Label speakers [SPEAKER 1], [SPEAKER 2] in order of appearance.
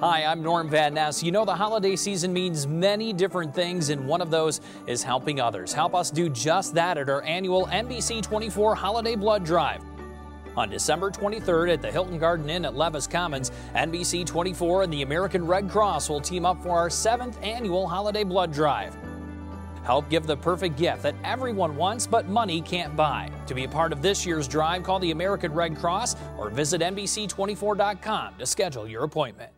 [SPEAKER 1] Hi, I'm Norm Van Ness. You know, the holiday season means many different things, and one of those is helping others. Help us do just that at our annual NBC 24 Holiday Blood Drive. On December 23rd at the Hilton Garden Inn at Levis Commons, NBC 24 and the American Red Cross will team up for our seventh annual Holiday Blood Drive. Help give the perfect gift that everyone wants but money can't buy. To be a part of this year's drive, call the American Red Cross or visit NBC24.com to schedule your appointment.